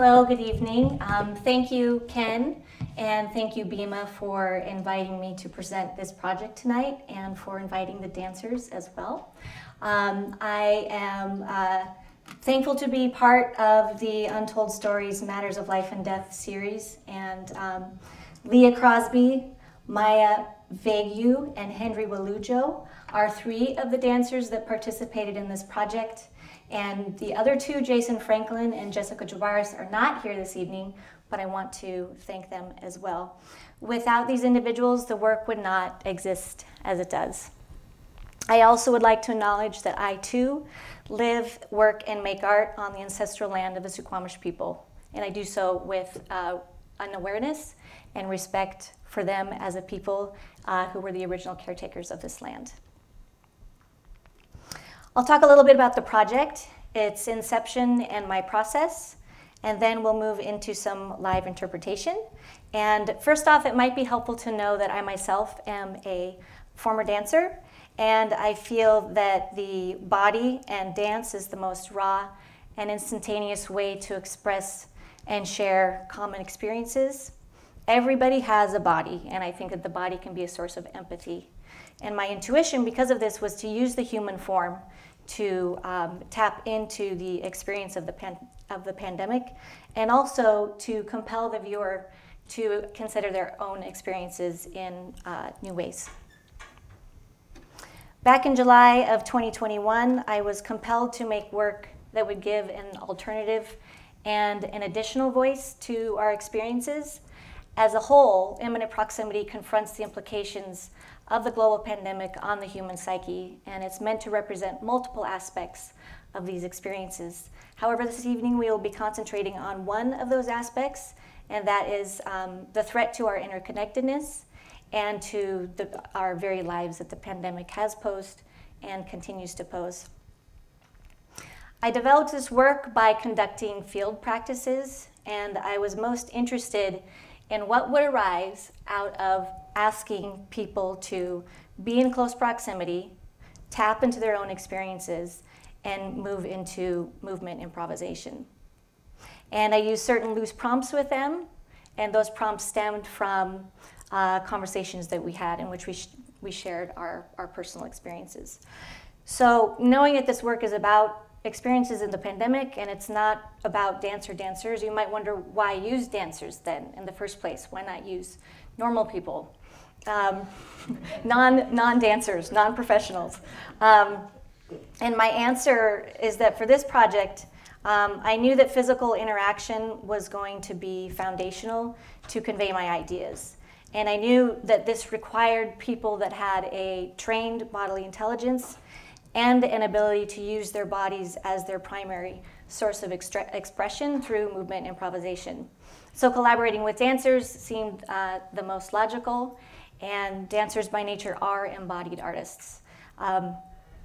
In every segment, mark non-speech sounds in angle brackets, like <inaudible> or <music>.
Hello, good evening. Um, thank you, Ken, and thank you, BIMA, for inviting me to present this project tonight and for inviting the dancers as well. Um, I am uh, thankful to be part of the Untold Stories Matters of Life and Death series, and um, Leah Crosby, Maia Veague, and Hendri Walujo are three of the dancers that participated in this project. And the other two, Jason Franklin and Jessica Javaris, are not here this evening, but I want to thank them as well. Without these individuals, the work would not exist as it does. I also would like to acknowledge that I too live, work, and make art on the ancestral land of the Suquamish people. And I do so with uh, an awareness and respect for them as a people uh, who were the original caretakers of this land. I'll talk a little bit about the project, its inception and my process, and then we'll move into some live interpretation. And first off, it might be helpful to know that I myself am a former dancer, and I feel that the body and dance is the most raw and instantaneous way to express and share common experiences. Everybody has a body, and I think that the body can be a source of empathy. And my intuition, because of this, was to use the human form to um, tap into the experience of the, pan- of the pandemic and also to compel the viewer to consider their own experiences in uh, new ways. Back in July of 2021, I was compelled to make work that would give an alternative and an additional voice to our experiences. As a whole, imminent proximity confronts the implications of the global pandemic on the human psyche, and it's meant to represent multiple aspects of these experiences. However, this evening we will be concentrating on one of those aspects, and that is um, the threat to our interconnectedness and to the, our very lives that the pandemic has posed and continues to pose. I developed this work by conducting field practices, and I was most interested in what would arise out of asking people to be in close proximity, tap into their own experiences, and move into movement improvisation. And I used certain loose prompts with them, and those prompts stemmed from uh, conversations that we had in which we, sh- we shared our, our personal experiences. So, knowing that this work is about experiences in the pandemic and it's not about dancer dancers, you might wonder why use dancers then in the first place? Why not use normal people? Um, <laughs> non non dancers, non professionals. Um, and my answer is that for this project, um, I knew that physical interaction was going to be foundational to convey my ideas. And I knew that this required people that had a trained bodily intelligence and an ability to use their bodies as their primary source of expression through movement improvisation. So, collaborating with dancers seemed uh, the most logical, and dancers by nature are embodied artists. Um,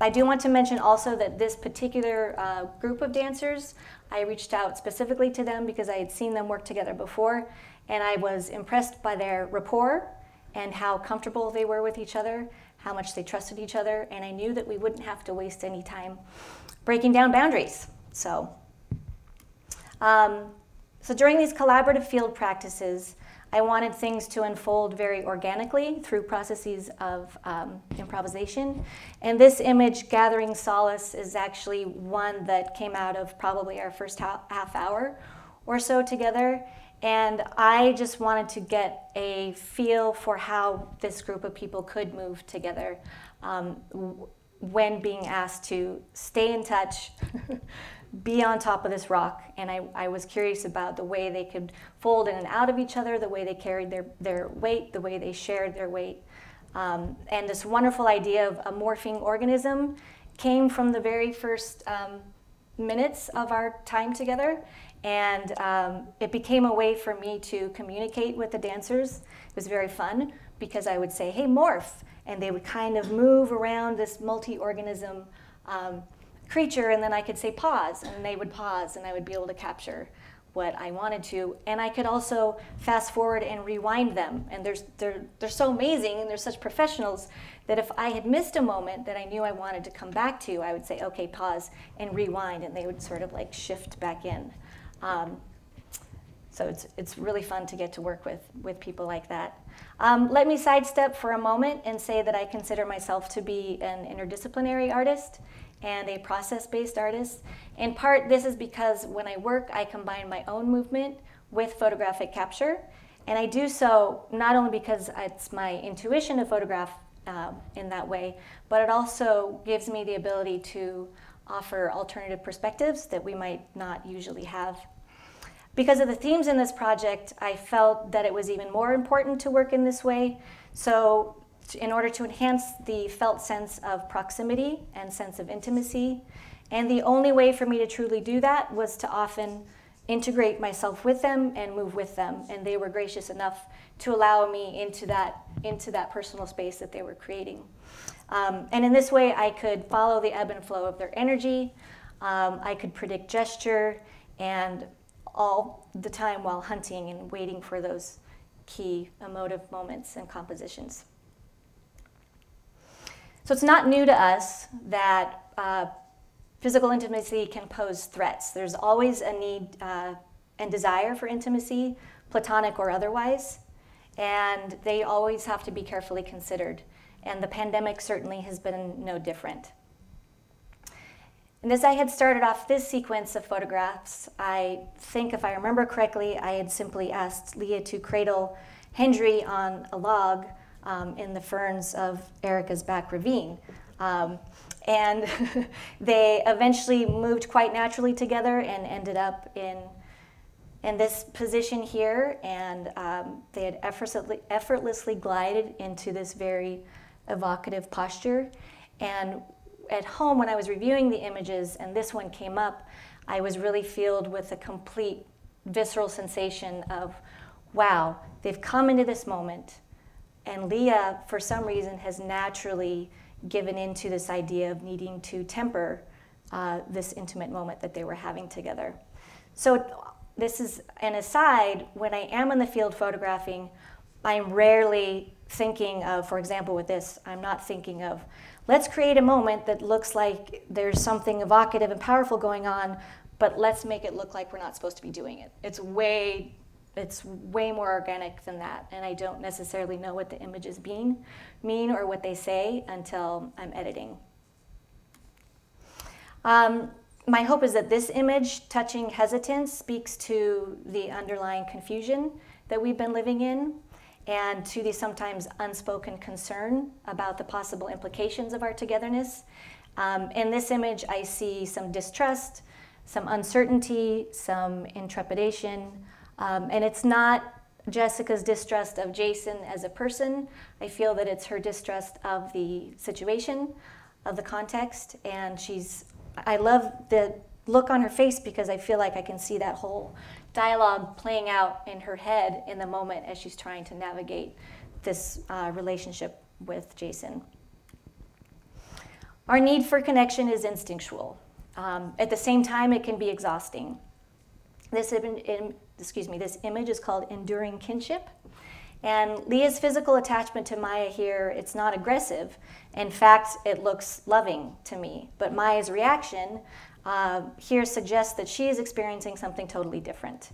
I do want to mention also that this particular uh, group of dancers, I reached out specifically to them because I had seen them work together before, and I was impressed by their rapport and how comfortable they were with each other how much they trusted each other, and I knew that we wouldn't have to waste any time breaking down boundaries. So, um, so during these collaborative field practices, I wanted things to unfold very organically through processes of um, improvisation. And this image, Gathering Solace, is actually one that came out of probably our first half hour or so together. And I just wanted to get a feel for how this group of people could move together um, when being asked to stay in touch, <laughs> be on top of this rock. And I, I was curious about the way they could fold in and out of each other, the way they carried their, their weight, the way they shared their weight. Um, and this wonderful idea of a morphing organism came from the very first um, minutes of our time together. And um, it became a way for me to communicate with the dancers. It was very fun because I would say, hey, morph. And they would kind of move around this multi organism um, creature, and then I could say pause, and they would pause, and I would be able to capture what I wanted to. And I could also fast forward and rewind them. And there's, they're, they're so amazing, and they're such professionals that if I had missed a moment that I knew I wanted to come back to, I would say, okay, pause, and rewind, and they would sort of like shift back in. Um, So it's, it's really fun to get to work with, with people like that. Um, let me sidestep for a moment and say that I consider myself to be an interdisciplinary artist and a process-based artist. In part, this is because when I work, I combine my own movement with photographic capture. And I do so not only because it's my intuition to photograph uh, in that way, but it also gives me the ability to offer alternative perspectives that we might not usually have. Because of the themes in this project, I felt that it was even more important to work in this way. So in order to enhance the felt sense of proximity and sense of intimacy, and the only way for me to truly do that was to often integrate myself with them and move with them. And they were gracious enough to allow me into that, into that personal space that they were creating. Um, and in this way, I could follow the ebb and flow of their energy. Um, I could predict gesture and all the time while hunting and waiting for those key emotive moments and compositions. So it's not new to us that uh, physical intimacy can pose threats. There's always a need uh, and desire for intimacy, platonic or otherwise, and they always have to be carefully considered. And the pandemic certainly has been no different. And as I had started off this sequence of photographs, I think, if I remember correctly, I had simply asked Leah to cradle Hendri on a log um, in the ferns of Erica's back ravine. Um, and <laughs> they eventually moved quite naturally together and ended up in, in this position here. And um, they had effortlessly, effortlessly glided into this very evocative posture. And at home when I was reviewing the images and this one came up, I was really filled with a complete visceral sensation of, wow, they've come into this moment. And Leah, for some reason, has naturally given into this idea of needing to temper uh, this intimate moment that they were having together. So, this is an aside when I am in the field photographing, I'm rarely thinking of, for example, with this, I'm not thinking of let's create a moment that looks like there's something evocative and powerful going on, but let's make it look like we're not supposed to be doing it. It's way it's way more organic than that, and I don't necessarily know what the images mean, mean or what they say until I'm editing. Um, my hope is that this image, touching hesitance, speaks to the underlying confusion that we've been living in and to the sometimes unspoken concern about the possible implications of our togetherness. Um, in this image, I see some distrust, some uncertainty, some intrepidation, um, and it's not Jessica's distrust of Jason as a person. I feel that it's her distrust of the situation, of the context, and she's, I love the look on her face because I feel like I can see that whole dialogue playing out in her head in the moment as she's trying to navigate this uh, relationship with Jason. Our need for connection is instinctual. Um, at the same time, it can be exhausting. This, in, excuse me, this image is called enduring kinship. And Leah's physical attachment to Maia here, it's not aggressive. In fact, it looks loving to me. But Maia's reaction uh, here suggests that she is experiencing something totally different.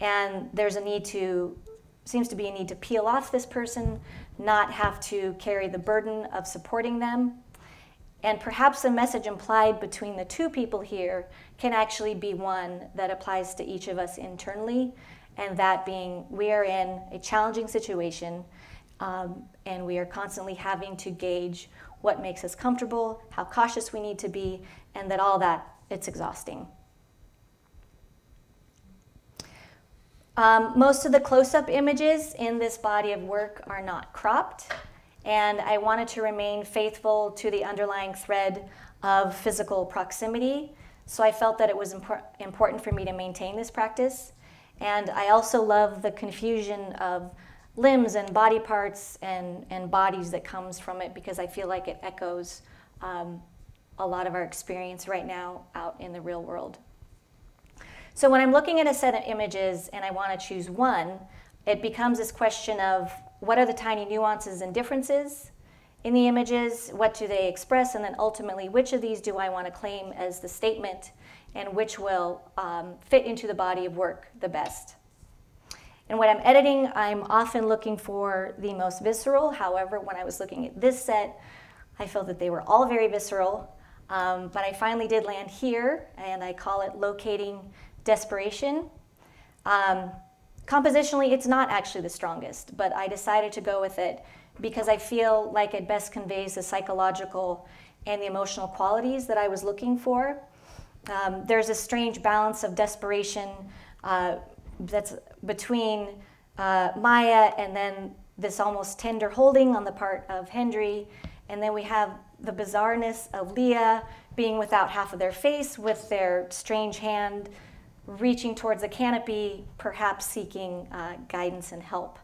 And there's a need to, seems to be a need to peel off this person, not have to carry the burden of supporting them. And perhaps the message implied between the two people here can actually be one that applies to each of us internally, and that being we are in a challenging situation um, and we are constantly having to gauge what makes us comfortable, how cautious we need to be, and that all that it's exhausting. Um, most of the close-up images in this body of work are not cropped, and I wanted to remain faithful to the underlying thread of physical proximity, so I felt that it was impor important for me to maintain this practice. And I also love the confusion of limbs and body parts and, and bodies that comes from it because I feel like it echoes um, a lot of our experience right now out in the real world. So when I'm looking at a set of images and I want to choose one, it becomes this question of what are the tiny nuances and differences in the images, what do they express, and then ultimately which of these do I want to claim as the statement and which will um, fit into the body of work the best. And when I'm editing, I'm often looking for the most visceral. However, when I was looking at this set, I felt that they were all very visceral. Um, but I finally did land here, and I call it locating desperation. Um, compositionally, it's not actually the strongest, but I decided to go with it because I feel like it best conveys the psychological and the emotional qualities that I was looking for. Um, there's a strange balance of desperation uh, that's between uh, Maia and then this almost tender holding on the part of Hendri. And then we have the bizarreness of Leah being without half of their face with their strange hand reaching towards the canopy, perhaps seeking uh, guidance and help.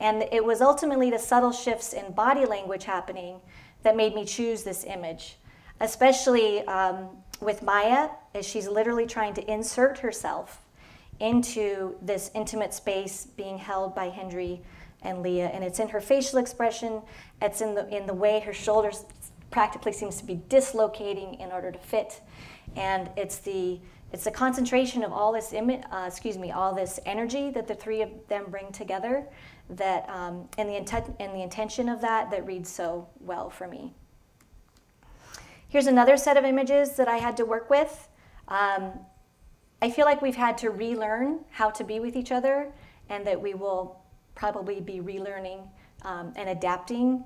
And it was ultimately the subtle shifts in body language happening that made me choose this image, especially um, with Maia, as she's literally trying to insert herself into this intimate space being held by Hendri and Leah. And it's in her facial expression, it's in the, in the way her shoulders practically seems to be dislocating in order to fit. And it's the it's the concentration of all this uh, excuse me, all this energy that the three of them bring together that um, and the intent and the intention of that that reads so well for me. Here's another set of images that I had to work with. Um, I feel like we've had to relearn how to be with each other, and that we will probably be relearning um, and adapting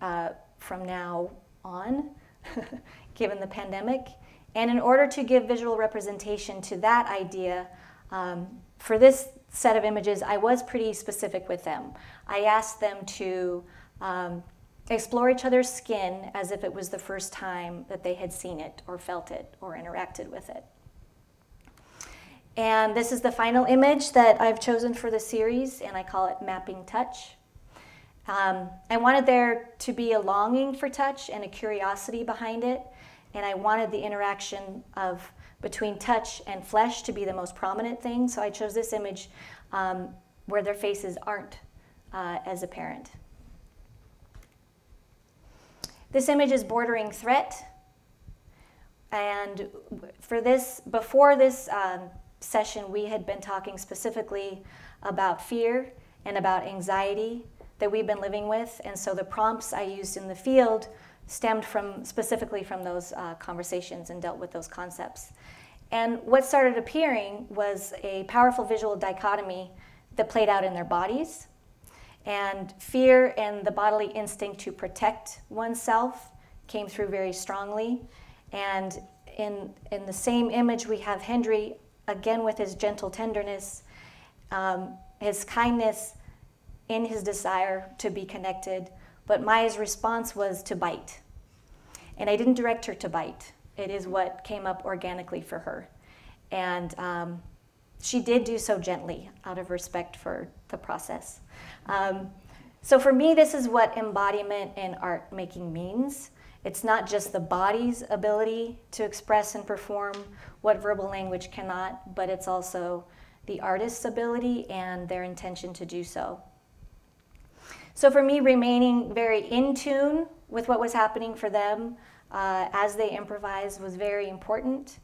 uh, from now on, <laughs> given the pandemic. And in order to give visual representation to that idea, um, for this set of images, I was pretty specific with them. I asked them to um, explore each other's skin as if it was the first time that they had seen it or felt it or interacted with it. And this is the final image that I've chosen for the series, and I call it Mapping Touch. Um, I wanted there to be a longing for touch and a curiosity behind it, and I wanted the interaction of between touch and flesh to be the most prominent thing. So I chose this image um, where their faces aren't uh, as apparent. This image is bordering threat. And for this, before this um, session, we had been talking specifically about fear and about anxiety that we've been living with. And so the prompts I used in the field stemmed from specifically from those uh, conversations and dealt with those concepts. And what started appearing was a powerful visual dichotomy that played out in their bodies. And fear and the bodily instinct to protect oneself came through very strongly. And in, in the same image, we have Hendri, again with his gentle tenderness, um, his kindness in his desire to be connected. But Maia's response was to bite. And I didn't direct her to bite. It is what came up organically for her. And um, she did do so gently out of respect for the process. Um, so for me, this is what embodiment in art making means. It's not just the body's ability to express and perform what verbal language cannot, but it's also the artist's ability and their intention to do so. So for me, remaining very in tune with what was happening for them uh, as they improvised was very important.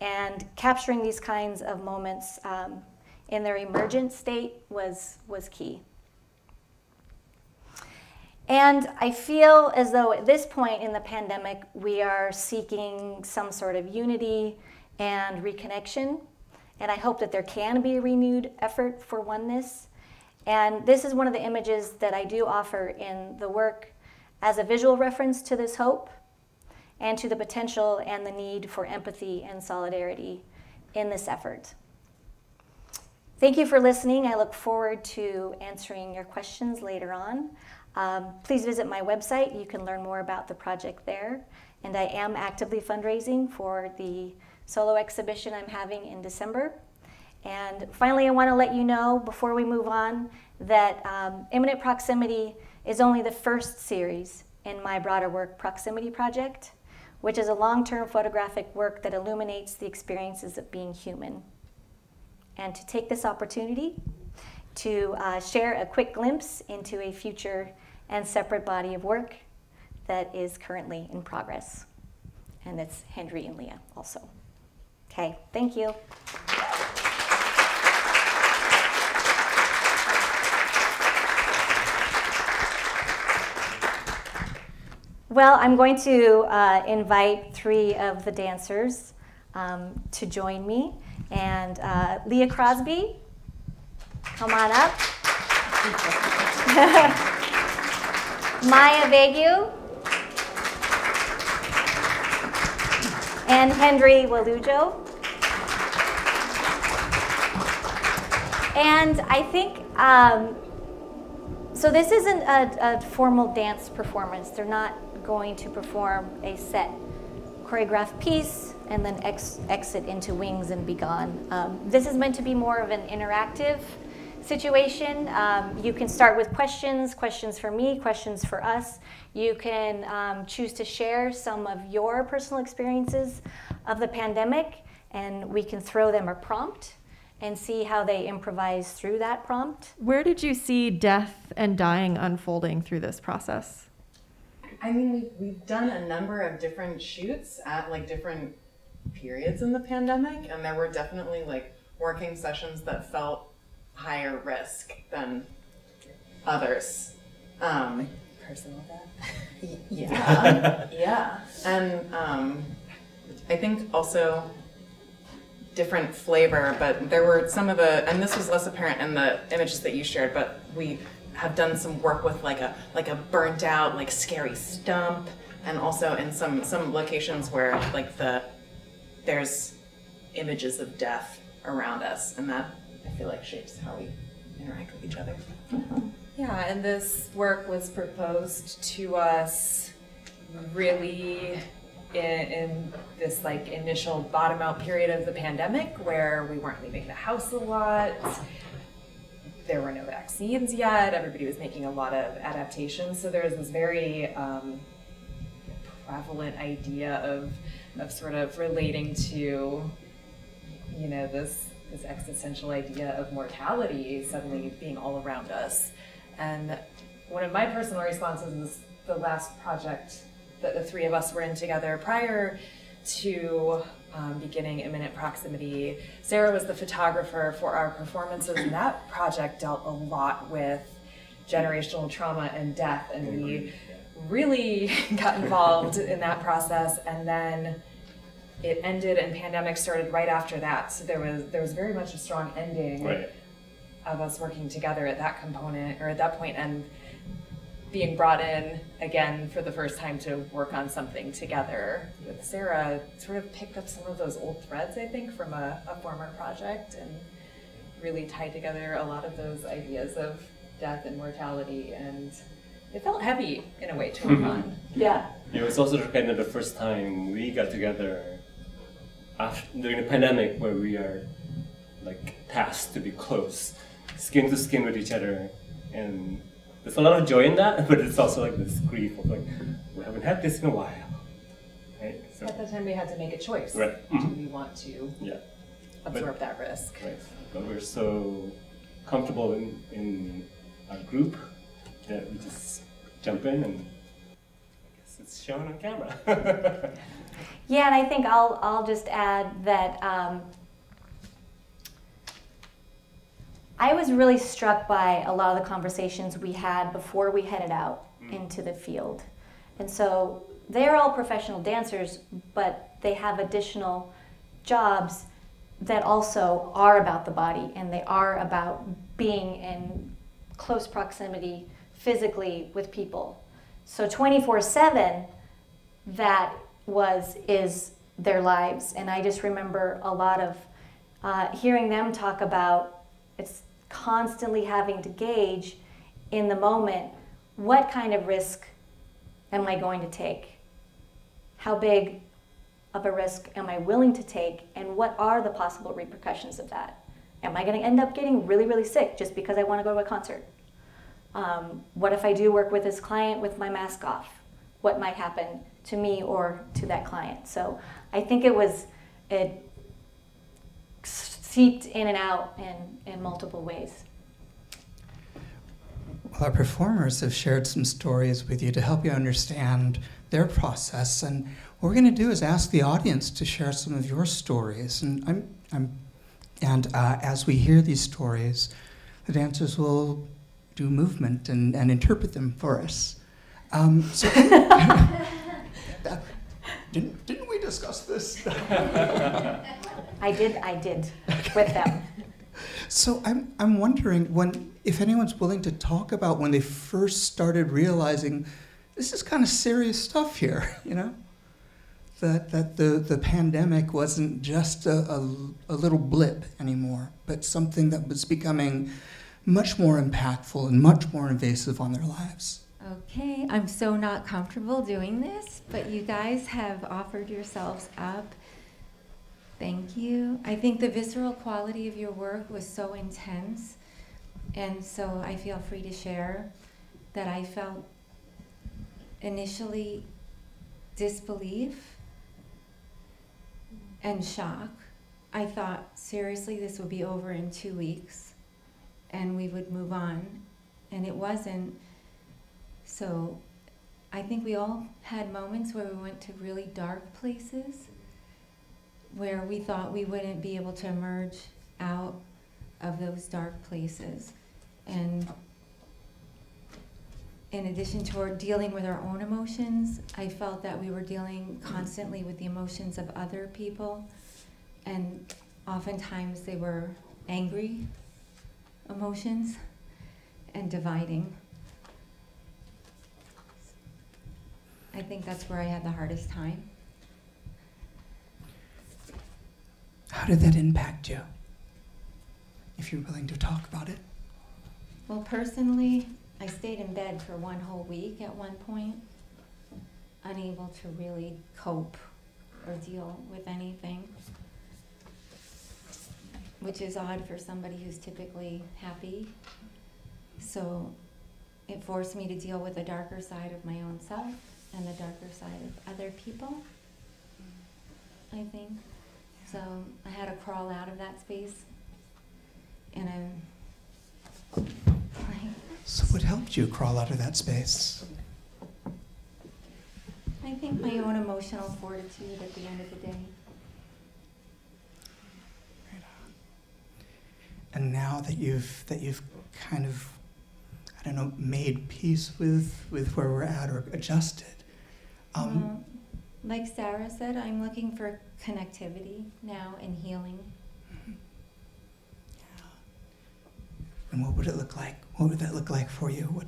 And capturing these kinds of moments um, in their emergent state was, was key. And I feel as though at this point in the pandemic, we are seeking some sort of unity and reconnection. And I hope that there can be a renewed effort for oneness. And this is one of the images that I do offer in the work as a visual reference to this hope and to the potential and the need for empathy and solidarity in this effort. Thank you for listening. I look forward to answering your questions later on. Um, please visit my website. You can learn more about the project there. And I am actively fundraising for the solo exhibition I'm having in December. And finally, I want to let you know before we move on that um, Imminent Proximity is only the first series in my broader work, Proximity Project which is a long term photographic work that illuminates the experiences of being human. And to take this opportunity to uh, share a quick glimpse into a future and separate body of work that is currently in progress. And that's Hendri and Leah also. Okay, thank you. Well, I'm going to uh, invite three of the dancers um, to join me. And uh, Leah Crosby, come on up. <laughs> Maia Veague. And Hendri Walujo. And I think, um, so this isn't a, a formal dance performance. They're not going to perform a set choreographed piece and then ex exit into Wings and Be Gone. Um, this is meant to be more of an interactive situation. Um, you can start with questions, questions for me, questions for us. You can um, choose to share some of your personal experiences of the pandemic, and we can throw them a prompt and see how they improvise through that prompt. Where did you see death and dying unfolding through this process? I mean, we've, we've done a number of different shoots at like different periods in the pandemic, and there were definitely like working sessions that felt higher risk than others. Um, personal death. <laughs> yeah, yeah, and um, I think also different flavor, but there were some of the, and this was less apparent in the images that you shared, but we have done some work with like a like a burnt out like scary stump and also in some some locations where like the there's images of death around us and that I feel like shapes how we interact with each other. Mm-hmm. Yeah, and this work was proposed to us really in, in, this like initial bottom out period of the pandemic where we weren't leaving the house a lot there were no vaccines yet. Everybody was making a lot of adaptations. So there was this very um, prevalent idea of, of sort of relating to, you know, this, this existential idea of mortality suddenly being all around us. And one of my personal responses is the last project that the three of us were in together prior to um, beginning imminent proximity. Sarah was the photographer for our performances, and that project dealt a lot with generational trauma and death, and we really <laughs> got involved in that process. And then it ended, and pandemic started right after that. So there was there was very much a strong ending right. of us working together at that component or at that point, and being brought in again for the first time to work on something together with Sarah sort of picked up some of those old threads, I think, from a, a former project and really tied together a lot of those ideas of death and mortality. And it felt heavy in a way to work mm-hmm. on. Yeah. It was also kind of the first time we got together after, during the pandemic where we are like tasked to be close, skin to skin with each other and there's a lot of joy in that, <laughs> but it's also like this grief of like, we haven't had this in a while. Right? So, At the time, we had to make a choice. Right. Mm-hmm. Do we want to yeah. absorb but, that risk? Right. But we're so comfortable in, in our group that we just jump in and I guess it's shown on camera. <laughs> yeah, and I think I'll, I'll just add that um, I was really struck by a lot of the conversations we had before we headed out mm. into the field. And so they're all professional dancers, but they have additional jobs that also are about the body and they are about being in close proximity physically with people. So 24 7, that was, is their lives. And I just remember a lot of uh, hearing them talk about it's constantly having to gauge in the moment what kind of risk am I going to take? How big of a risk am I willing to take? And what are the possible repercussions of that? Am I going to end up getting really, really sick just because I want to go to a concert? Um, what if I do work with this client with my mask off? What might happen to me or to that client? So I think it was, it seeped in and out in, in multiple ways. Well, our performers have shared some stories with you to help you understand their process. And what we're going to do is ask the audience to share some of your stories. And, I'm, I'm, and uh, as we hear these stories, the dancers will do movement and, and interpret them for us. Um, so, <laughs> <laughs> didn't, didn't we discuss this? <laughs> I did, I did with them. <laughs> So I'm, I'm wondering when if anyone's willing to talk about when they first started realizing this is kind of serious stuff here, <laughs> you know? That, that the, the pandemic wasn't just a, a, a little blip anymore, but something that was becoming much more impactful and much more invasive on their lives. Okay, I'm so not comfortable doing this, but you guys have offered yourselves up. Thank you. I think the visceral quality of your work was so intense, and so I feel free to share that I felt initially disbelief and shock. I thought, seriously, this would be over in two weeks and we would move on. And it wasn't. So I think we all had moments where we went to really dark places where we thought we wouldn't be able to emerge out of those dark places. And in addition to our dealing with our own emotions, I felt that we were dealing constantly with the emotions of other people. And oftentimes they were angry emotions and dividing. I think that's where I had the hardest time. How did that impact you? If you're willing to talk about it. Well, personally, I stayed in bed for one whole week at one point, unable to really cope or deal with anything, which is odd for somebody who's typically happy. So it forced me to deal with the darker side of my own self and the darker side of other people, I think. So I had to crawl out of that space. And I'm like, So, what helped you crawl out of that space? I think my own emotional fortitude at the end of the day. And now that you've that you've kind of, I don't know, made peace with with where we're at or adjusted. Um, like Sarah said, I'm looking for connectivity now and healing. and what would it look like? What would that look like for you? What,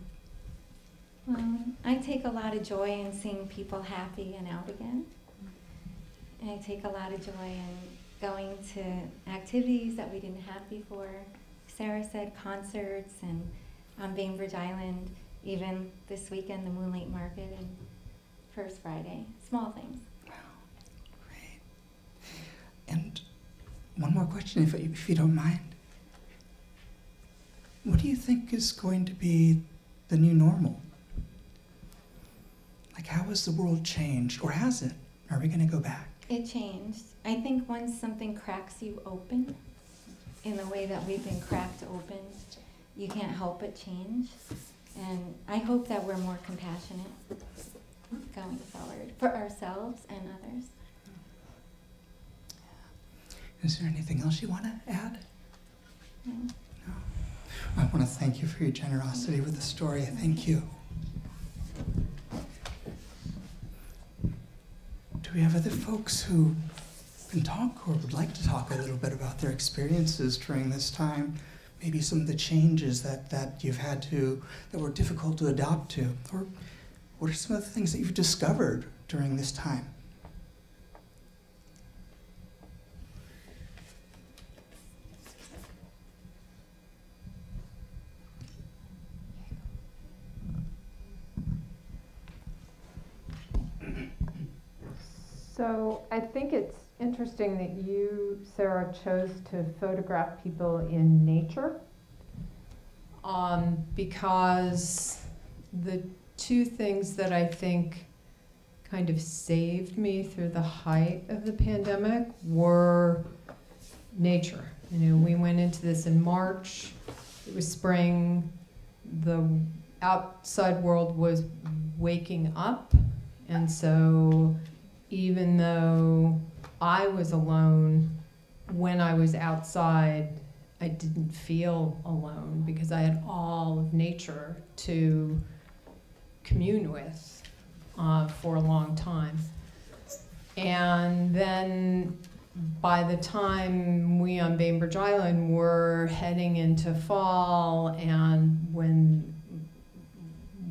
Well, I take a lot of joy in seeing people happy and out again. And I take a lot of joy in going to activities that we didn't have before. Sarah said concerts and on Bainbridge Island, even this weekend, the Moonlight Market and First Friday. Small things. And one more question, if, if you don't mind. What do you think is going to be the new normal? Like, how has the world changed, or has it? Are we going to go back? It changed. I think once something cracks you open, in the way that we've been cracked open, you can't help but change. And I hope that we're more compassionate going forward for ourselves and others. Is there anything else you want to add? No. I want to thank you for your generosity with the story. Thank you. Do we have other folks who can talk or would like to talk a little bit about their experiences during this time? Maybe some of the changes that, that you've had to, that were difficult to adopt to? Or what are some of the things that you've discovered during this time? So I think it's interesting that you, Sarah, chose to photograph people in nature. Um, because the two things that I think kind of saved me through the height of the pandemic were nature. You know, we went into this in March, it was spring, the outside world was waking up, and so even though I was alone, when I was outside, I didn't feel alone because I had all of nature to commune with uh, for a long time. And then by the time we on Bainbridge Island were heading into fall, and when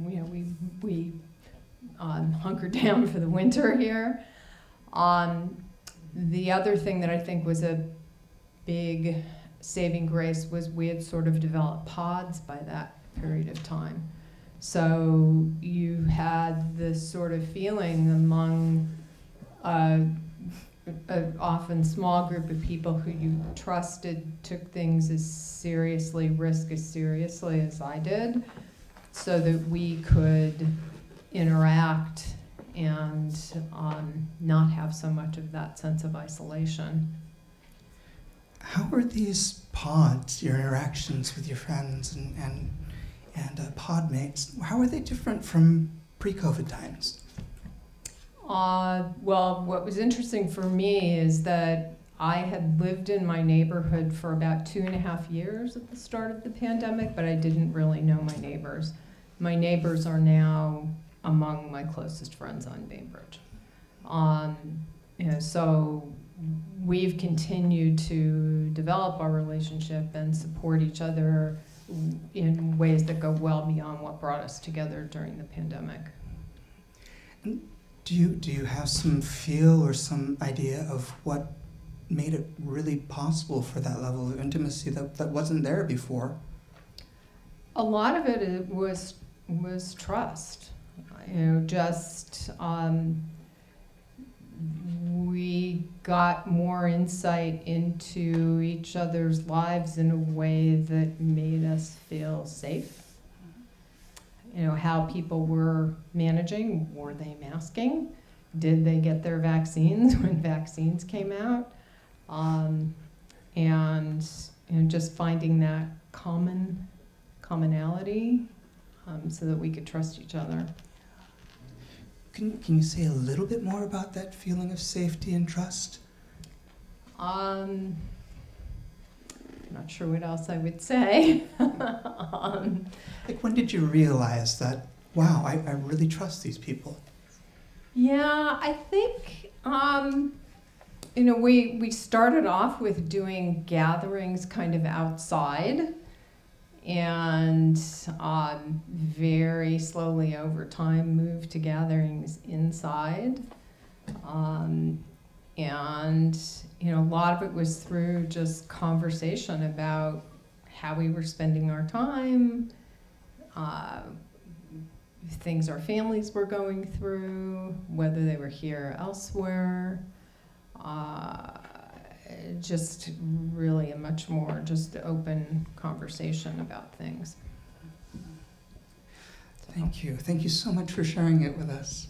you know we we um, hunkered <laughs> down for the winter here, um, the other thing that I think was a big saving grace was we had sort of developed pods by that period of time. So you had this sort of feeling among an often small group of people who you trusted took things as seriously, risk as seriously as I did, so that we could interact and um, not have so much of that sense of isolation. How are these pods, your interactions with your friends and, and, and uh, pod mates, how are they different from pre COVID times? Uh, well, what was interesting for me is that I had lived in my neighborhood for about two and a half years at the start of the pandemic, but I didn't really know my neighbors. My neighbors are now among my closest friends on Bainbridge. Um, you know, so we've continued to develop our relationship and support each other in ways that go well beyond what brought us together during the pandemic. Do you do you have some feel or some idea of what made it really possible for that level of intimacy that, that wasn't there before? A lot of it was was trust. You know, just um, we got more insight into each other's lives in a way that made us feel safe. You know, how people were managing. Were they masking? Did they get their vaccines <laughs> when vaccines came out? Um, and you know, just finding that common commonality um, so that we could trust each other. Can, can you say a little bit more about that feeling of safety and trust? Um, not sure what else I would say. <laughs> um, like, when did you realize that, wow, I, I really trust these people? Yeah, I think, um, you know, we, we started off with doing gatherings kind of outside and um, very slowly over time moved to gatherings inside. Um, and you know, a lot of it was through just conversation about how we were spending our time, uh, things our families were going through, whether they were here or elsewhere. Uh, just really a much more just open conversation about things. Thank you. Thank you so much for sharing it with us.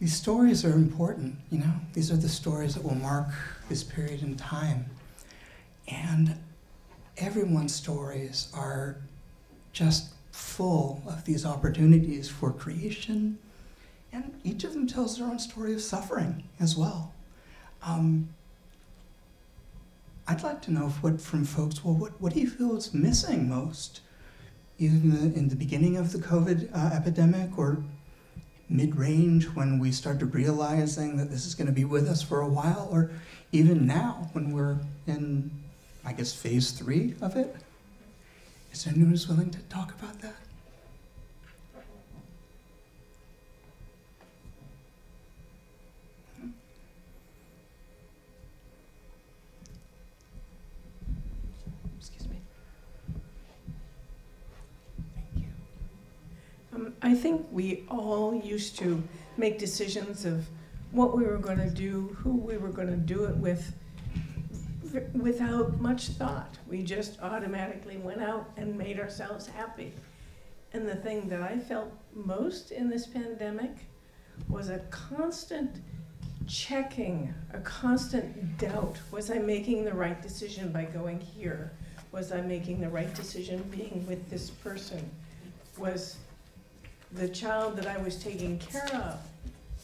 These stories are important, you know. These are the stories that will mark this period in time. And everyone's stories are just full of these opportunities for creation, and each of them tells their own story of suffering as well. Um, I'd like to know what from folks. Well, what, what do you feel is missing most, in the, in the beginning of the COVID uh, epidemic or mid-range when we started realizing that this is going to be with us for a while, or even now when we're in, I guess, phase three of it. Is anyone who's willing to talk about that? Um, I think we all used to make decisions of what we were going to do, who we were going to do it with, without much thought. We just automatically went out and made ourselves happy. And the thing that I felt most in this pandemic was a constant checking, a constant doubt. Was I making the right decision by going here? Was I making the right decision being with this person? Was the child that I was taking care of,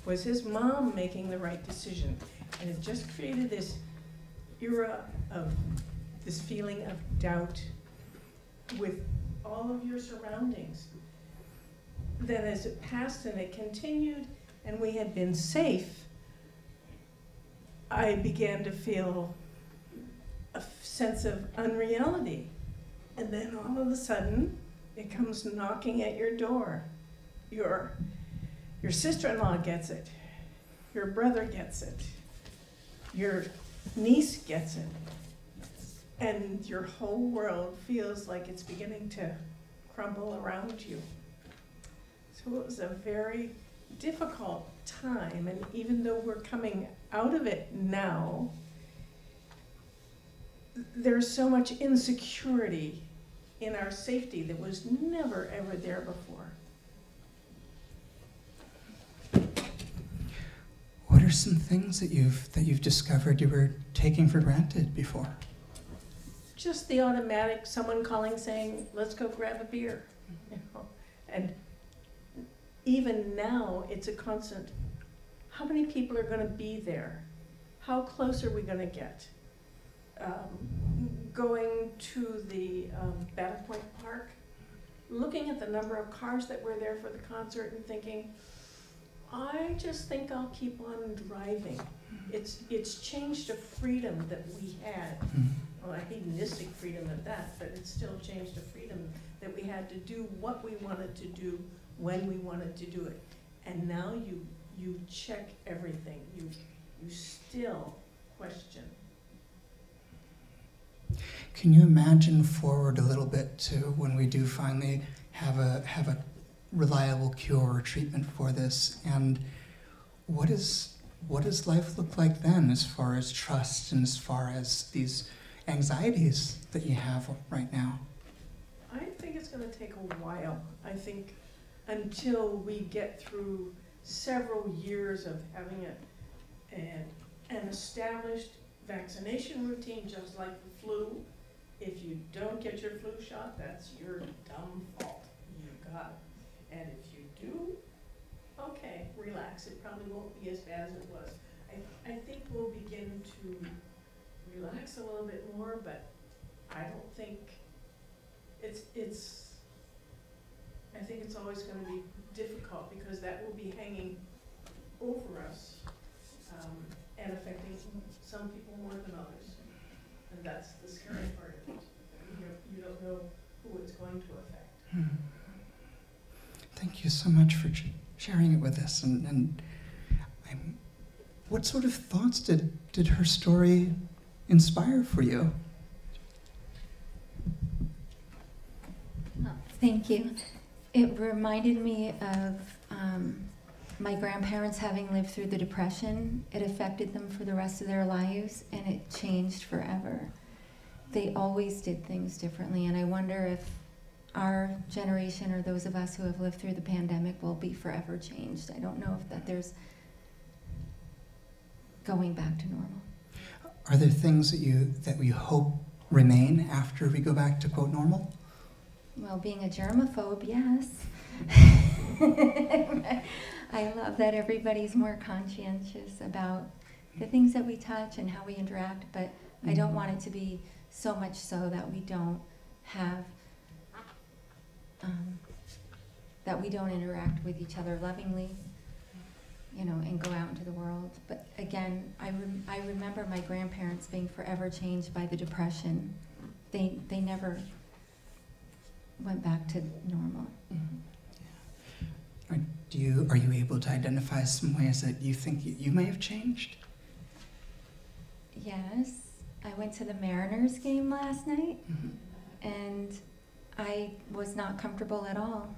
was his mom making the right decision? And it just created this era of this feeling of doubt with all of your surroundings. Then as it passed and it continued and we had been safe, I began to feel a sense of unreality. And then all of a sudden, it comes knocking at your door. Your, your sister in law gets it, your brother gets it, your niece gets it, and your whole world feels like it's beginning to crumble around you. So it was a very difficult time, and even though we're coming out of it now, there's so much insecurity in our safety that was never ever there before. Are some things that you've that you've discovered you were taking for granted before? Just the automatic someone calling saying, "Let's go grab a beer," you know, and even now it's a constant. How many people are going to be there? How close are we going to get? Um, going to the um, Battle Point Park, looking at the number of cars that were there for the concert and thinking, I just think I'll keep on driving. Mm-hmm. It's, it's changed a freedom that we had. Mm-hmm. Well, a hedonistic freedom at that, but it's still changed a freedom that we had to do what we wanted to do when we wanted to do it. And now you, you check everything. You, you still question. Can you imagine forward a little bit to when we do finally have a have a reliable cure or treatment for this? And what is what does life look like then as far as trust and as far as these anxieties that you have right now? I think it's gonna take a while. I think until we get through several years of having an, an established vaccination routine, just like the flu. If you don't get your flu shot, that's your dumb fault. You got. And if you do, okay, relax. It probably won't be as bad as it was. I, I think we'll begin to relax a little bit more, but I don't think it's, it's, I think it's always gonna be difficult because that will be hanging over us, um, and affecting some people more than others. And that's the scary part of it. You you don't know who it's going to affect. Thank you so much for sharing it with us. And, and I'm, what sort of thoughts did, did her story inspire for you? Oh, Thank you. It reminded me of um, my grandparents having lived through the Depression. It affected them for the rest of their lives, and it changed forever. They always did things differently, and I wonder if our generation or those of us who have lived through the pandemic will be forever changed. I don't know if that there's going back to normal. Are there things that you that we hope remain after we go back to quote normal? Well, being a germaphobe, yes. <laughs> I love that everybody's more conscientious about the things that we touch and how we interact, but I don't mm-hmm. want it to be so much so that we don't have, um, that we don't interact with each other lovingly, you know, and go out into the world. But again, I, rem- I remember my grandparents being forever changed by the Depression. They, they never went back to normal. Or do you are you able to identify some ways that you think you, you may have changed? Yes, I went to the Mariners game last night Mhm. and I was not comfortable at all.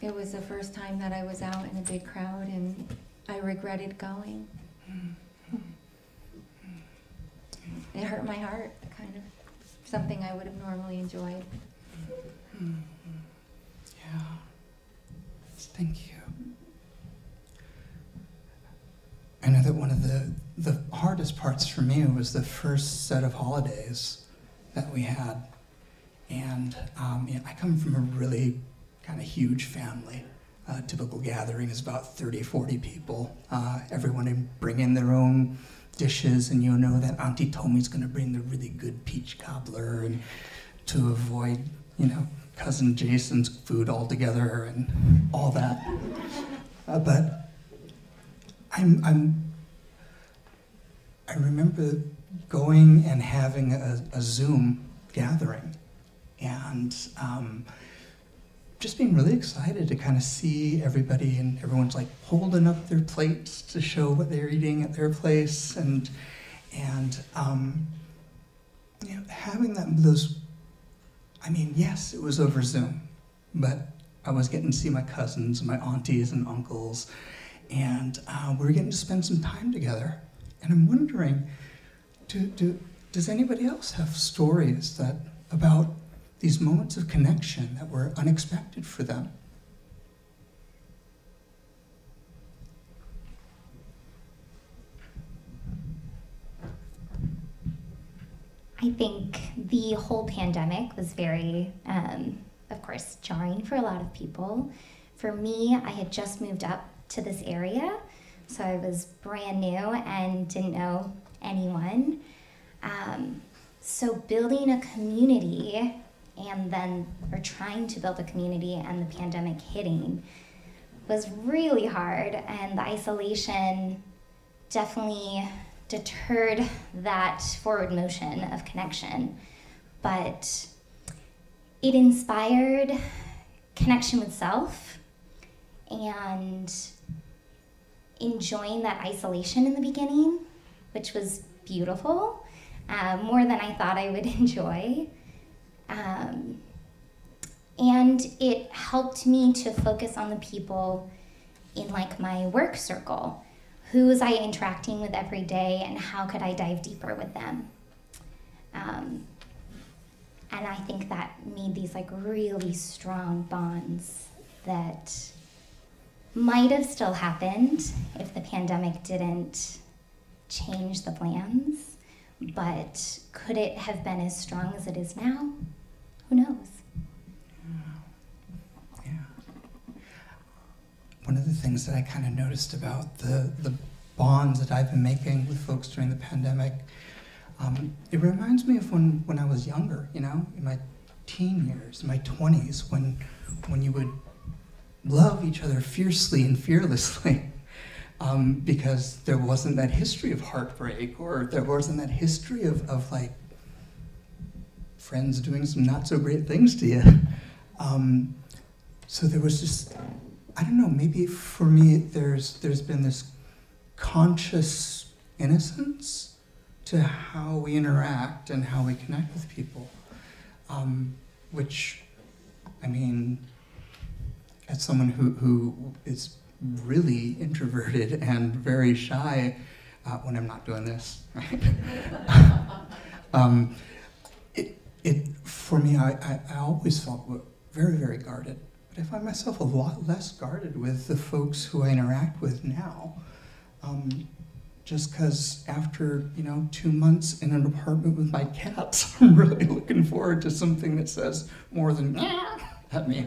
It was the first time that I was out in a big crowd and I regretted going. It hurt my heart, kind of. Something I would have normally enjoyed. Yeah. Thank you. I know that one of the the hardest parts for me was the first set of holidays that we had, and um, you know, I come from a really kind of huge family. Uh, typical gathering is about 30, 40 people. Uh, everyone in- bring in their own dishes, and you know that Auntie Tomi's going to bring the really good peach cobbler, and to avoid, you know, cousin Jason's food altogether and all that. Uh, but I'm, I'm, I remember going and having a, a Zoom gathering and um, just being really excited to kind of see everybody and everyone's like holding up their plates to show what they're eating at their place and and um, you know having that those I mean yes it was over Zoom but I was getting to see my cousins my aunties and uncles and uh, we were getting to spend some time together. And I'm wondering do, do, does anybody else have stories that about these moments of connection that were unexpected for them. I think the whole pandemic was very, um, of course, jarring for a lot of people. For me, I had just moved up to this area, so I was brand new and didn't know anyone. Um, so, building a community and then or trying to build a community and the pandemic hitting was really hard. And the isolation definitely deterred that forward motion of connection. But it inspired connection with self and enjoying that isolation in the beginning which was beautiful uh, more than i thought i would <laughs> enjoy um, and it helped me to focus on the people in like my work circle. Who was I interacting with every day, and how could I dive deeper with them? Um, and I think that made these like really strong bonds that might have still happened if the pandemic didn't change the plans, but could it have been as strong as it is now? Who knows? Yeah. One of the things that I kind of noticed about the, the bonds that I've been making with folks during the pandemic, um, it reminds me of when, when I was younger, you know, in my teen years, my 20s, when, when you would love each other fiercely and fearlessly. <laughs> Um, because there wasn't that history of heartbreak or there wasn't that history of, of like friends doing some not so great things to you. Um, so there was just, I don't know, maybe for me there's there's been this conscious innocence to how we interact and how we connect with people, um, which, I mean, as someone who, who is really introverted <laughs> and very shy uh, when I'm not doing this, right? <laughs> um, it for me, I, I, I always felt very, very guarded. But I find myself a lot less guarded with the folks who I interact with now. Um, just because after you know two months in an apartment with my cats, <laughs> I'm really looking forward to something that says more than at me.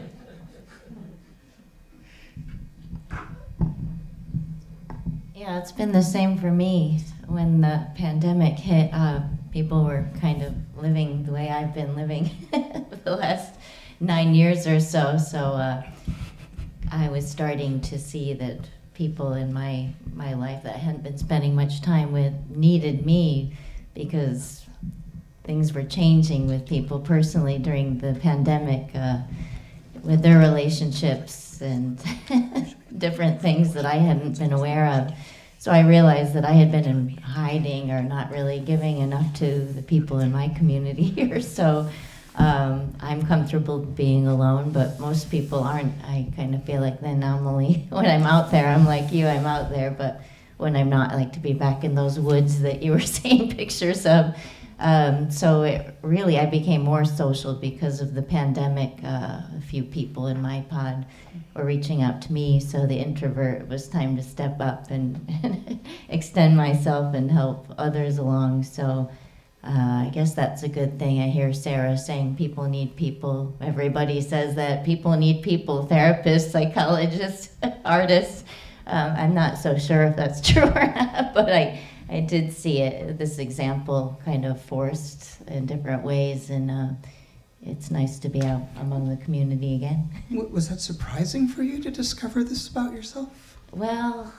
Yeah, it's been the same for me. When the pandemic hit, uh, people were kind of living the way I've been living <laughs> the last nine years or so. So uh, I was starting to see that people in my my life that I hadn't been spending much time with needed me because things were changing with people personally during the pandemic uh, with their relationships and <laughs> different things that I hadn't been aware of. So I realized that I had been in hiding or not really giving enough to the people in my community <laughs> here. So um, I'm comfortable being alone, but most people aren't. I kind of feel like the anomaly <laughs> when I'm out there. I'm like you, I'm out there, but when I'm not, I like to be back in those woods that you were <laughs> seeing pictures of. Um, so it really, I became more social because of the pandemic. Uh, a few people in my pod were reaching out to me, so the introvert was time to step up and <laughs> extend myself and help others along. So uh, I guess that's a good thing. I hear Sarah saying people need people. Everybody says that people need people. Therapists, psychologists, <laughs> artists. Um, I'm not so sure if that's <laughs> true or not, but I I did see it, this example kind of forced in different ways. And uh, it's nice to be out among the community again. <laughs> Was that surprising for you to discover this about yourself? Well,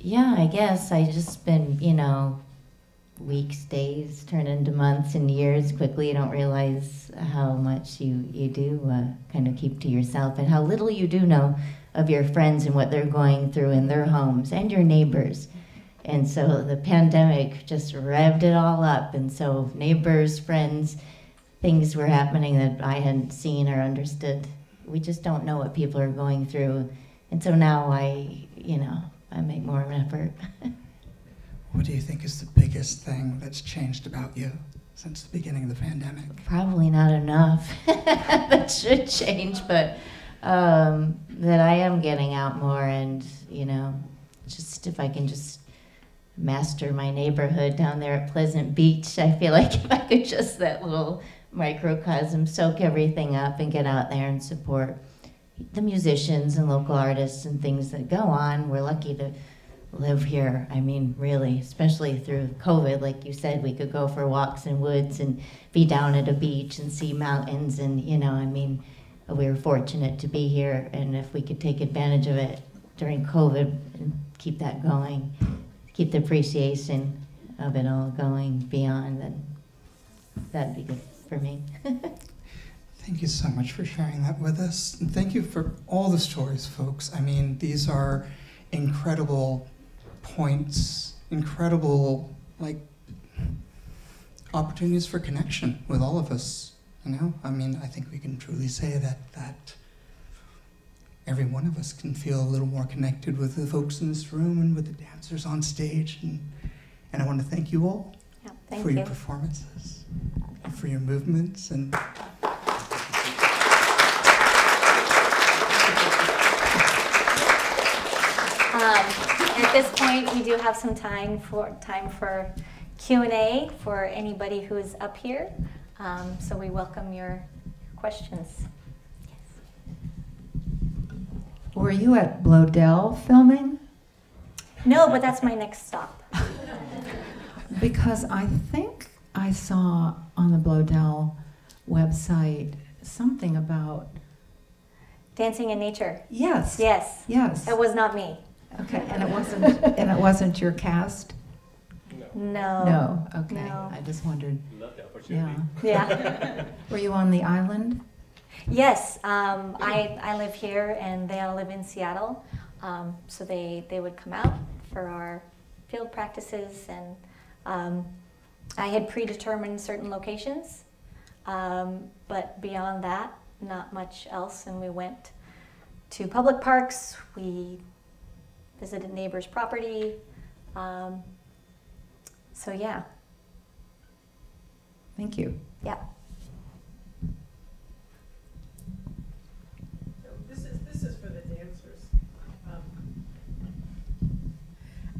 yeah, I guess I just been, you know, weeks, days turn into months and years quickly. You don't realize how much you you do uh, kind of keep to yourself and how little you do know of your friends and what they're going through in their homes and your neighbors. And so the pandemic just revved it all up. And so neighbors, friends, things were happening that I hadn't seen or understood. We just don't know what people are going through. And so now I, you know, I make more of an effort. <laughs> What do you think is the biggest thing that's changed about you since the beginning of the pandemic? Probably not enough. <laughs> that should change, but um, that I am getting out more, and you know, just if I can just master my neighborhood down there at Pleasant Beach, I feel like <laughs> if I could just that little microcosm soak everything up and get out there and support the musicians and local artists and things that go on. We're lucky to live here. I mean, really, especially through COVID, like you said, we could go for walks in woods and be down at a beach and see mountains. And, you know, I mean, we were fortunate to be here. And if we could take advantage of it during COVID and keep that going, keep the appreciation of it all going beyond, then that'd be good for me. <laughs> Thank you so much for sharing that with us. And thank you for all the stories, folks. I mean, these are incredible points, incredible, like, opportunities for connection with all of us. You know, I mean, I think we can truly say that that every one of us can feel a little more connected with the folks in this room and with the dancers on stage. And, and I want to thank you all Yeah, thank for you. your performances, and for your movements, and Um, at this point, we do have some time for time for Q and A for anybody who is up here. Um, so we welcome your questions. Were you at Bloedel filming? No, but that's my next stop. <laughs> Because I think I saw on the Bloedel website something about. Dancing in nature. Yes. Yes. Yes. It was not me. Okay, and it wasn't. <laughs> and it wasn't your cast. No. No. Okay. No. I just wondered. Love the opportunity. Yeah. Yeah. <laughs> Were you on the island? Yes, um, I, I live here and they all live in Seattle. Um, so they, they would come out for our field practices and um, I had predetermined certain locations. Um, but beyond that, not much else. And we went to public parks, we visited neighbors' property. Um, so yeah, Thank you. yeah. So This is, this is for the dancers. Um,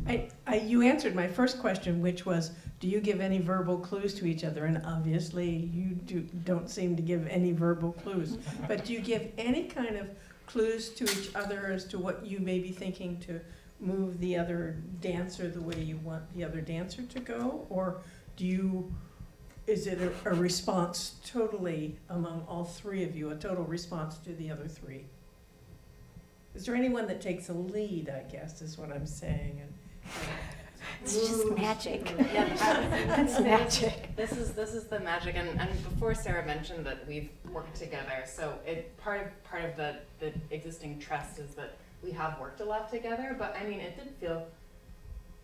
I, I, you answered my first question, which was, do you give any verbal clues to each other? And obviously, you do, don't seem to give any verbal clues. But do you give any kind of clues to each other as to what you may be thinking to move the other dancer the way you want the other dancer to go? Or do you, is it a, a response totally among all three of you, a total response to the other three? Is there anyone that takes a lead, I guess, is what I'm saying? and- It's just magic. <laughs> through? It's magic. This is this is the magic, and, and before Sarah mentioned that we've worked together, so it part of part of the the existing trust is that we have worked a lot together. But I mean, it did feel,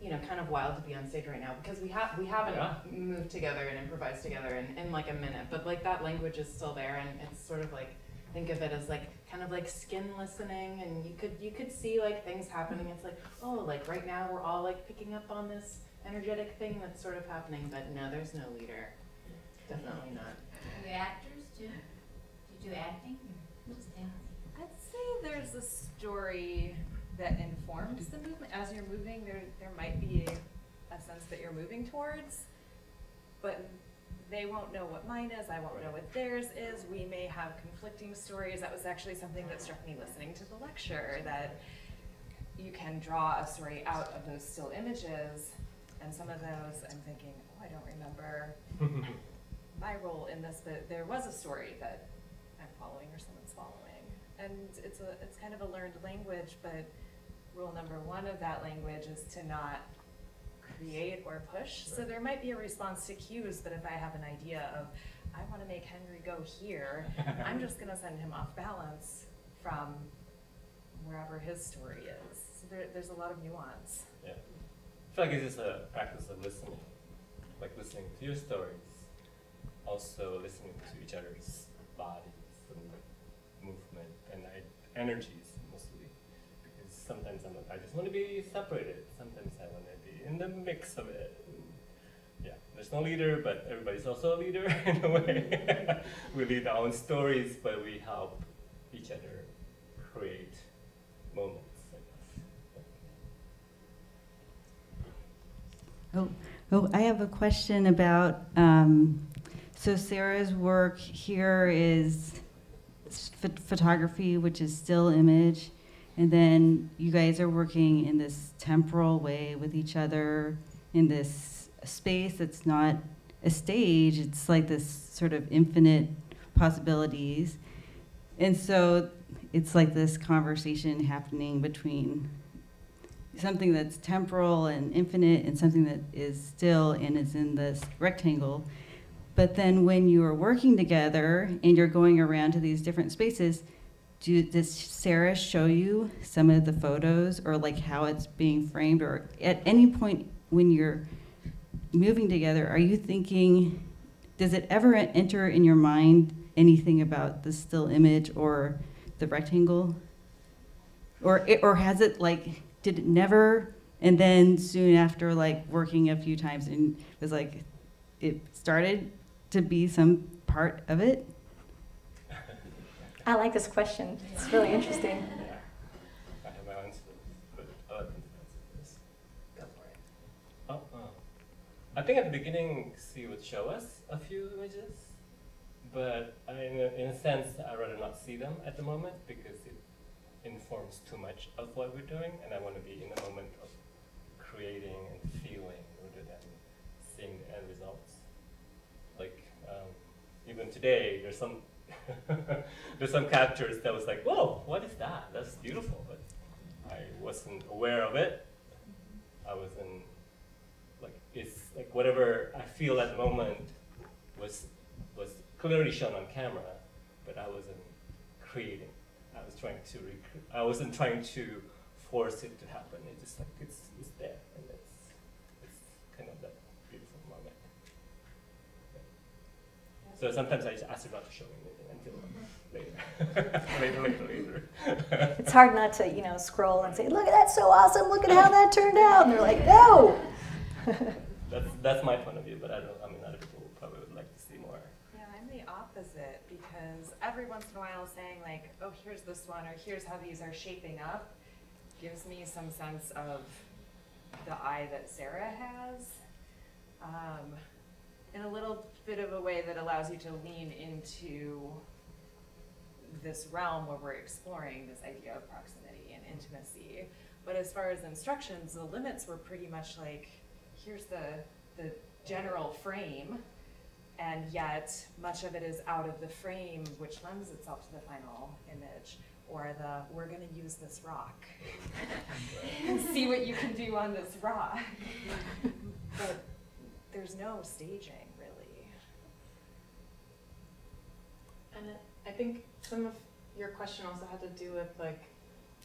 you know, kind of wild to be on stage right now because we have we haven't Yeah. moved together and improvised together in, in like a minute. But like that language is still there, and it's sort of like think of it as like kind of like skin listening, and you could you could see like things happening. It's like oh, like right now we're all like picking up on this energetic thing that's sort of happening, but no, there's no leader. Definitely not. Are you actors too? Do you do acting? or just dance? I'd say there's a story that informs the movement. As you're moving, there there might be a, a sense that you're moving towards, but they won't know what mine is. I won't know what theirs is. We may have conflicting stories. That was actually something that struck me listening to the lecture that you can draw a story out of those still images, and some of those I'm thinking, oh, I don't remember <laughs> my role in this, but there was a story that I'm following or someone's following. And it's a, it's kind of a learned language, but rule number one of that language is to not create or push. So there might be a response to cues, but if I have an idea of, I want to make Hendri go here, <laughs> I'm just going to send him off balance from wherever his story is. So there, there's a lot of nuance. Yeah. I feel like it's just a practice of listening, like listening to your stories, also listening to each other's bodies and movement and I, energies mostly. Because sometimes I'm like, I just want to be separated. Sometimes I want to in the mix of it. Yeah, there's no leader, but everybody's also a leader <laughs> in a way. <laughs> we lead our own stories, but we help each other create moments. I guess. Oh, oh, I have a question about, um, so Sarah's work here is ph- photography, which is still image, and then you guys are working in this temporal way with each other in this space that's not a stage, it's like this sort of infinite possibilities. And so it's like this conversation happening between something that's temporal and infinite and something that is still and is in this rectangle. But then when you are working together and you're going around to these different spaces, do, does Sarah show you some of the photos or like how it's being framed? Or at any point when you're moving together, are you thinking, does it ever enter in your mind anything about the still image or the rectangle? Or, it, or has it like, did it never? And then soon after, like working a few times, and it was like, it started to be some part of it. I like this question. It's really interesting. Yeah. I have my answer, but I'll let them answer this. Go for it. Oh, oh. I think at the beginning, she would show us a few images, but I, in, a, in a sense, I'd rather not see them at the moment because it informs too much of what we're doing, and I want to be in the moment of creating and feeling rather than seeing the end results. Like, um, even today, there's some <laughs> there's some captures that was like, whoa, what is that? That's beautiful, but I wasn't aware of it. I wasn't like it's like whatever I feel at the moment was was clearly shown on camera, but I wasn't creating. I was trying to I wasn't trying to force it to happen. It just like it's it's there and it's it's kind of that beautiful moment. So sometimes I just ask about to show me <laughs> later. later, later, later. <laughs> It's hard not to, you know, scroll and say, look at that, so awesome, look at how that turned out. And they're like, no. <laughs> that's, that's my point of view, but I don't, I mean, other people probably would like to see more. Yeah, I'm the opposite because every once in a while saying like, oh, here's this one or here's how these are shaping up gives me some sense of the eye that Sarah has. Um, in a little bit of a way that allows you to lean into this realm where we're exploring this idea of proximity and intimacy. But as far as instructions, the limits were pretty much like, here's the, the general frame, and yet much of it is out of the frame, which lends itself to the final image. Or the, we're gonna use this rock. and <laughs> see what you can do on this rock. but there's no staging, really. And it, I think some of your question also had to do with like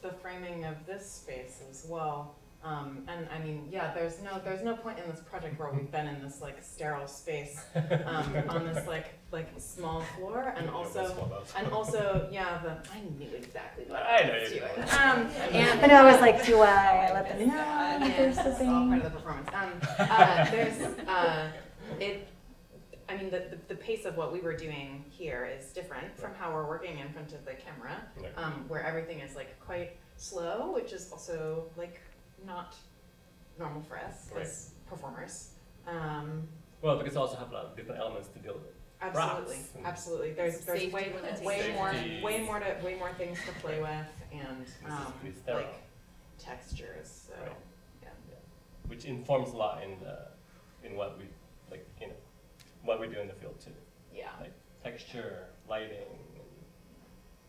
the framing of this space as well. Um, and I mean, yeah, there's no there's no point in this project where we've been in this like sterile space um, <laughs> on this like like small floor, and also and also yeah, the I knew exactly what I I know was you doing. Um, and I know, I was like, do I let them know Yeah, that there's it's all part of the performance. Um, uh, there's uh, it. I mean, the, the, the pace of what we were doing here is different from how we're working in front of the camera, Right. um, where everything is like quite slow, which is also like not normal for us as performers. Um, Well, because also have a lot of different elements to deal with. absolutely, Rocks absolutely. There's there's Safety way way more way more to way more things to play with and um, like textures. So Right. yeah. which informs a lot in the in what we like you know what we do in the field too. Yeah. like texture, lighting,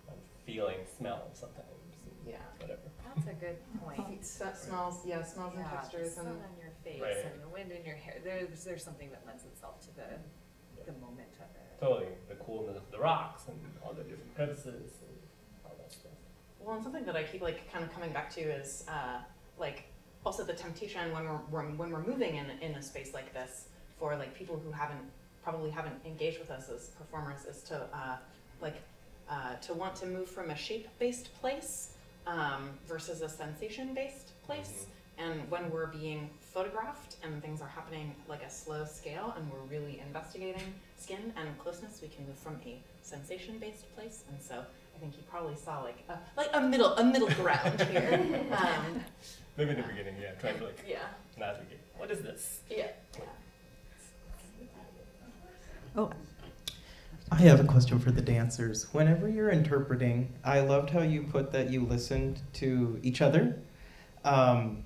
and feeling, smell sometimes. Yeah. Whatever. That's a good point. That smells, yeah, smells and Yeah, textures the sun and on your face Right. and the wind in your hair. There's there's something that lends itself to the the moment of it. Totally, the coolness of the rocks and all the different crevices and all that stuff. Well, and something that I keep like kind of coming back to is uh, like also the temptation when we're, we're when we're moving in in a space like this for like people who haven't probably haven't engaged with us as performers is to uh, like uh, to want to move from a shape based place um, versus a sensation based place. And when we're being photographed and things are happening like a slow scale and we're really investigating skin and closeness, we can move from a sensation based place. And so I think you probably saw like a, like a middle a middle ground <laughs> here. Um, Maybe in the beginning, yeah, trying to like yeah. navigate. What is this? Yeah. Oh. I have a question for the dancers. Whenever you're interpreting, I loved how you put that you listened to each other um,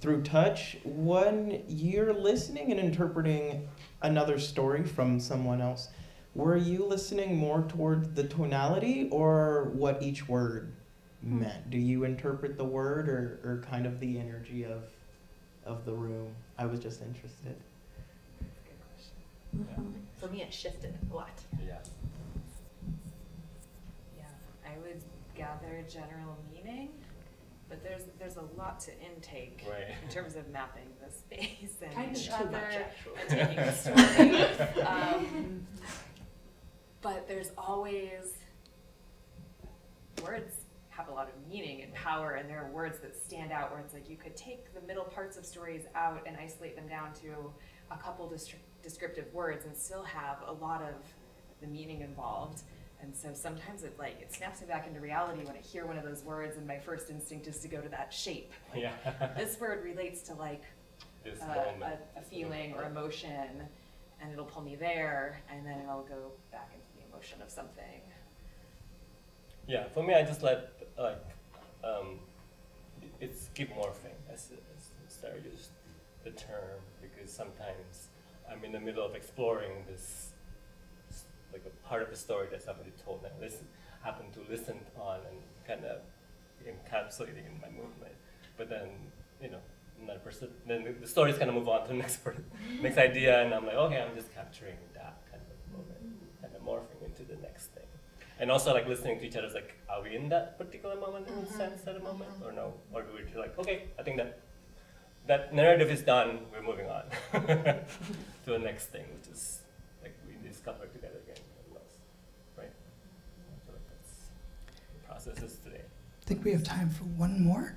through touch. When you're listening and interpreting another story from someone else, were you listening more toward the tonality or what each word meant? Do you interpret the word or, or kind of the energy of of the room? I was just interested. For me, it shifted a lot. Yeah. Yeah, I would gather general meaning, but there's there's a lot to intake Right. in terms of mapping the space and Kind of each too other much, actually. and taking the <laughs> story. um, but there's always words have a lot of meaning and power, and there are words that stand out where it's like you could take the middle parts of stories out and isolate them down to a couple destri- descriptive words and still have a lot of the meaning involved. And so sometimes it like it snaps me back into reality when I hear one of those words, and my first instinct is to go to that shape. Like, Yeah. <laughs> this word relates to like This a, a, a feeling or emotion, and it'll pull me there, and then it'll go back into the emotion of something. Yeah, for me, I just let like um, it's keep morphing as, as Sarah used the term because sometimes I'm in the middle of exploring this like a part of the story that somebody told and I listen happen to listen on and kind of encapsulating in my movement. But then you know another person then the- the stories kind of move on to the <laughs> next person, next idea, and I'm like okay, I'm just capturing that kind of moment, kind of morphing into the next thing. And also like listening to each other's like are we in that particular moment in a mm-hmm. sense at a moment mm-hmm. or no? Or do we feel like okay i think that that narrative is done we're moving on <laughs> to the next thing which is like we discover together again right i feel like that's the processes today I think we have time for one more.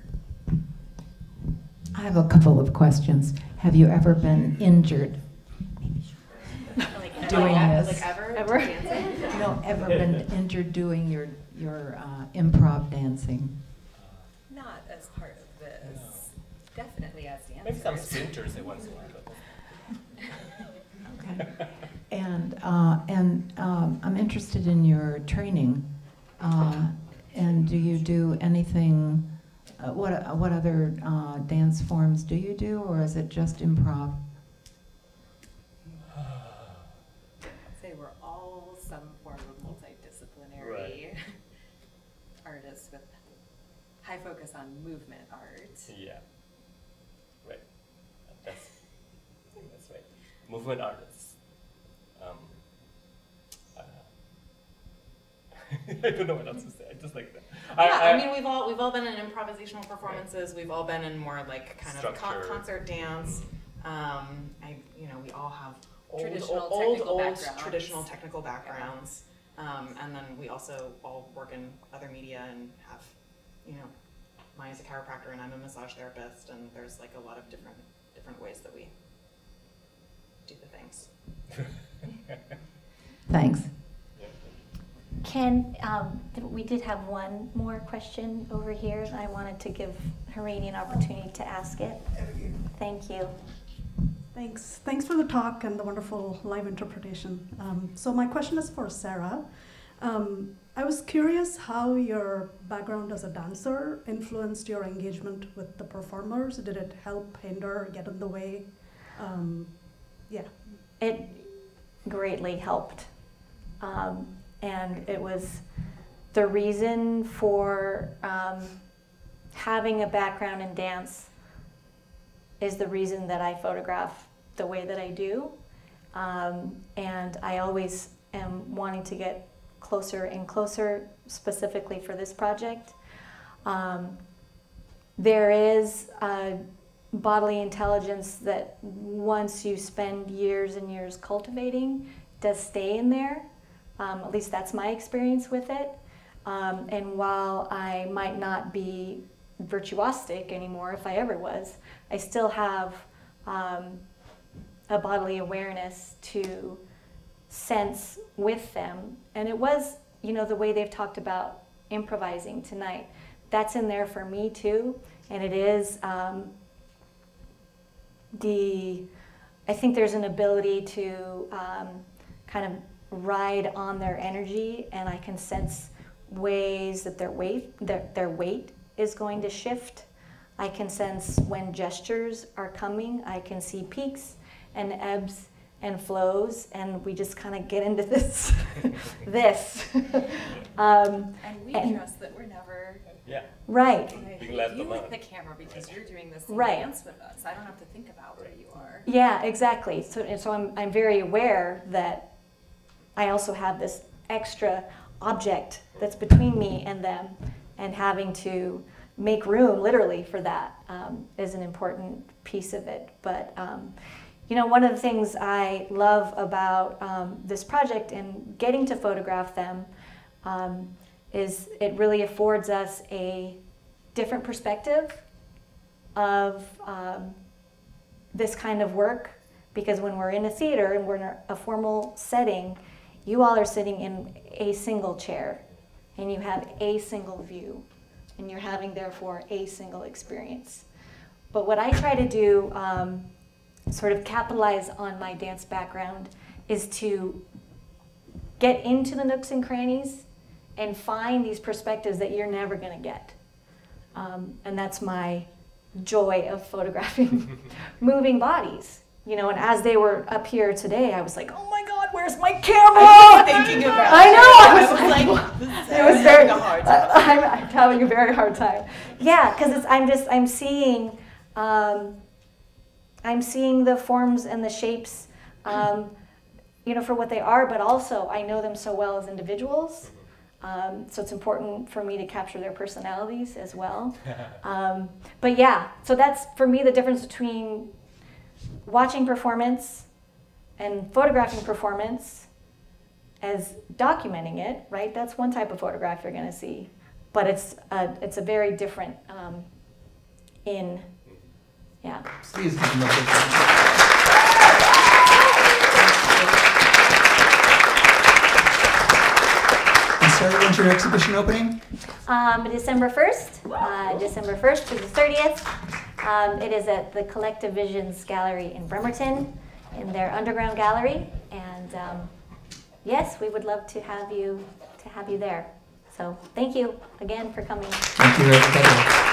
I have a couple of questions. Have you ever been injured Like, doing like, this? Like ever? Ever? <laughs> No, ever been injured doing your your uh, improv dancing? Not as part of this. Definitely as dancers. maybe some splinters at once in a while but Okay. <laughs> And uh, and um, I'm interested in your training. Uh, and do you do anything? Uh, what uh, what other uh, dance forms do you do, or is it just improv? I'd say we're all some form of multidisciplinary <laughs> artists with high focus on movement art. yeah right that's I think that's right movement artists um, uh, <laughs> I don't know what else to say. I just like that. yeah, I, mean, we've all we've all been in improvisational performances. We've all been in more like kind of con- concert dance. Um, I, you know, we all have old, Traditional old, old, technical old backgrounds. traditional technical backgrounds. Um, and then we also all work in other media and have, you know, Maia's a chiropractor and I'm a massage therapist, and there's like a lot of different different ways that we do the things. <laughs> Thanks. Ken, um, we did have one more question over here. I wanted to give Harini an opportunity to ask it. Thank you. Thanks. Thanks for the talk and the wonderful live interpretation. Um, so my question is for Sarah. Um, I was curious how your background as a dancer influenced your engagement with the performers. Did it help, hinder, get in the way? Um, yeah. It greatly helped. Um, and it was the reason for um, having a background in dance is the reason that I photograph the way that I do. Um, and I always am wanting to get closer and closer, specifically for this project. Um, there is a bodily intelligence that once you spend years and years cultivating, does stay in there. Um, at least that's my experience with it. Um, and while I might not be virtuosic anymore, if I ever was, I still have um, a bodily awareness to sense with them. And it was, you know, the way they've talked about improvising tonight. That's in there for me too. And it is um, the, I think there's an ability to um, kind of ride on their energy, and I can sense ways that their weight, their, their weight is going to shift. I can sense when gestures are coming. I can see peaks and ebbs and flows, and we just kind of get into <laughs> this, this. <laughs> um, and we and, trust that we're never yeah. right. Being you with the camera because you're doing this right. dance with us. I don't have to think about where you are. Yeah, exactly. So, and so I'm, I'm very aware that I also have this extra object that's between me and them, and having to make room literally for that um, is an important piece of it. But um, you know, one of the things I love about um, this project and getting to photograph them um, is it really affords us a different perspective of um, this kind of work because when we're in a theater and we're in a formal setting, you all are sitting in a single chair and you have a single view and you're having therefore a single experience. But what I try to do um, sort of capitalize on my dance background is to get into the nooks and crannies and find these perspectives that you're never going to get. Um, and that's my joy of photographing <laughs> moving bodies. You know, and as they were up here today, I was like, "Oh my God, where's my camera?" thinking about. I know. I was, I was <laughs> like, like it was very. Uh, <laughs> I'm, I'm, having a very hard time. Yeah, because I'm just I'm seeing um, I'm seeing the forms and the shapes, um, you know, for what they are, but also I know them so well as individuals. Um, so it's important for me to capture their personalities as well. <laughs> Um, but yeah, so that's for me the difference between watching performance and photographing performance as documenting it, right? That's one type of photograph you're going to see, but it's a, it's a very different um, in yeah. Please give them a big And Sarah, when's your exhibition opening? Um, December 1st, uh, December 1st to the 30th. Um, it is at the Collective Visions Gallery in Bremerton, in their underground gallery. And um, yes, we would love to have you to have you there. So thank you again for coming. Thank you, everybody.